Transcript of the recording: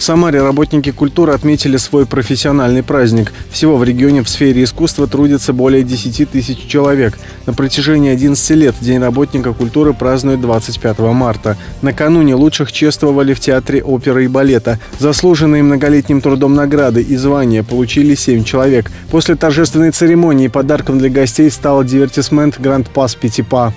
В Самаре работники культуры отметили свой профессиональный праздник. Всего в регионе в сфере искусства трудится более 10 тысяч человек. На протяжении 11 лет День работника культуры празднуют 25 марта. Накануне лучших чествовали в Театре оперы и балета. Заслуженные многолетним трудом награды и звания получили 7 человек. После торжественной церемонии подарком для гостей стал дивертисмент «Гранд Пас Пятипа».